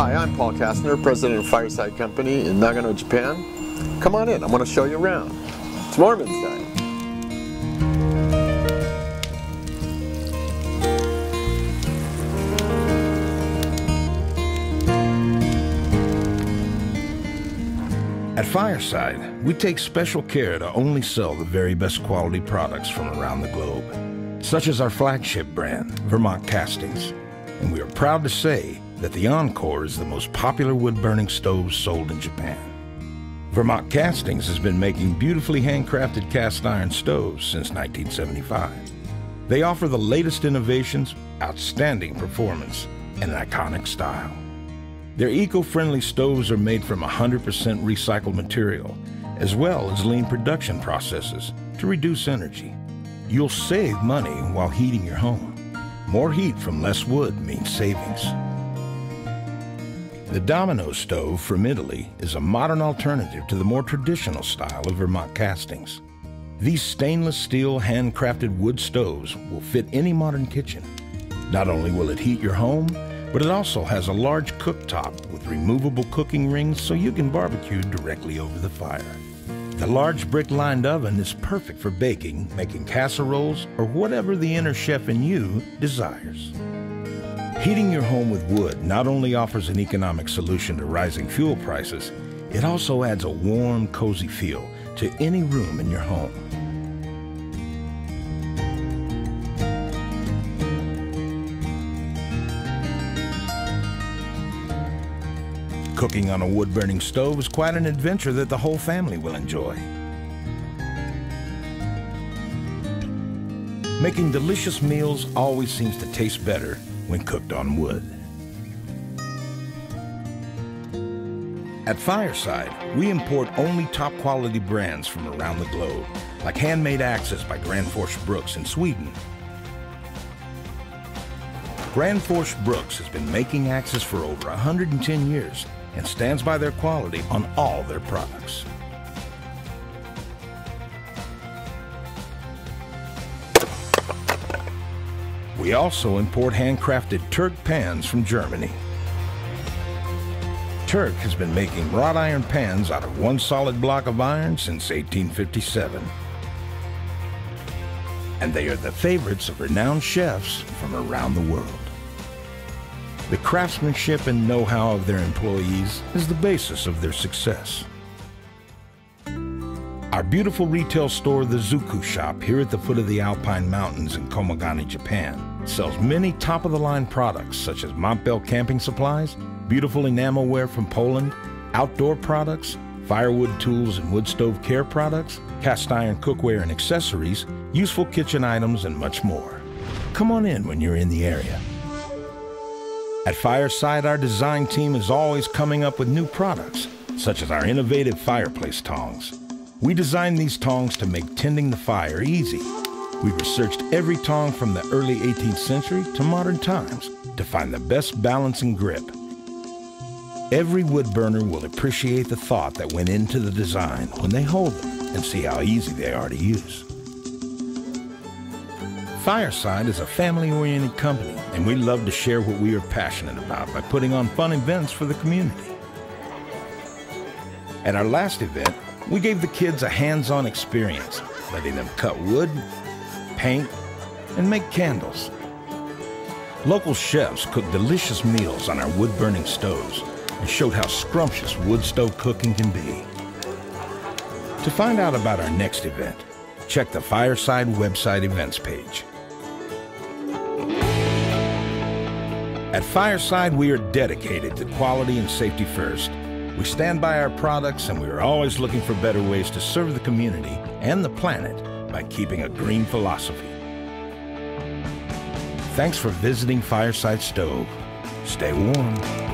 Hi, I'm Paul Kastner, president of Fireside Company in Nagano, Japan. Come on in, I want to show you around. It's Mormons Day. At Fireside, we take special care to only sell the very best quality products from around the globe, such as our flagship brand, Vermont Castings. And we are proud to say that the Encore is the most popular wood-burning stove sold in Japan. Vermont Castings has been making beautifully handcrafted cast iron stoves since 1975. They offer the latest innovations, outstanding performance, and an iconic style. Their eco-friendly stoves are made from 100% recycled material, as well as lean production processes to reduce energy. You'll save money while heating your home. More heat from less wood means savings. The Domino stove from Italy is a modern alternative to the more traditional style of Vermont castings. These stainless steel handcrafted wood stoves will fit any modern kitchen. Not only will it heat your home, but it also has a large cooktop with removable cooking rings so you can barbecue directly over the fire. The large brick-lined oven is perfect for baking, making casseroles, or whatever the inner chef in you desires. Heating your home with wood not only offers an economic solution to rising fuel prices, it also adds a warm, cozy feel to any room in your home. Cooking on a wood-burning stove is quite an adventure that the whole family will enjoy. Making delicious meals always seems to taste better when cooked on wood. At Fireside, we import only top quality brands from around the globe, like handmade axes by Granfors Bruks in Sweden. Granfors Bruks has been making axes for over 110 years and stands by their quality on all their products. We also import handcrafted Turk pans from Germany. Turk has been making wrought iron pans out of one solid block of iron since 1857. And they are the favorites of renowned chefs from around the world. The craftsmanship and know-how of their employees is the basis of their success. Our beautiful retail store, the Zuku Shop, here at the foot of the Alpine Mountains in Komagane, Japan, sells many top-of-the-line products such as Montbell camping supplies, beautiful enamelware from Poland, outdoor products, firewood tools and wood stove care products, cast iron cookware and accessories, useful kitchen items, and much more. Come on in when you're in the area. At Fireside, our design team is always coming up with new products, such as our innovative fireplace tongs. We designed these tongs to make tending the fire easy We've researched every tong from the early 18th century to modern times to find the best balance and grip. Every wood burner will appreciate the thought that went into the design when they hold them and see how easy they are to use. Fireside is a family-oriented company, and we love to share what we are passionate about by putting on fun events for the community. At our last event, we gave the kids a hands-on experience, letting them cut wood, paint, and make candles. Local chefs cooked delicious meals on our wood-burning stoves and showed how scrumptious wood stove cooking can be. To find out about our next event, check the Fireside website events page. At Fireside, we are dedicated to quality and safety first. We stand by our products and we are always looking for better ways to serve the community and the planet by keeping a green philosophy. Thanks for visiting Fireside Stove. Stay warm.